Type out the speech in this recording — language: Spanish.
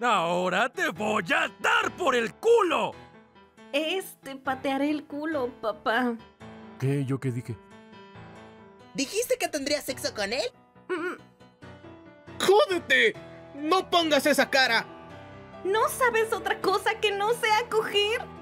Ahora te voy a dar por el culo. Este, patearé el culo, papá. ¿Qué? ¿Yo qué dije? ¿Dijiste que tendrías sexo con él? Mm. ¡Jódete! ¡No pongas esa cara! ¿No sabes otra cosa que no sea coger?